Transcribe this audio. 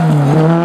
Mm-hmm.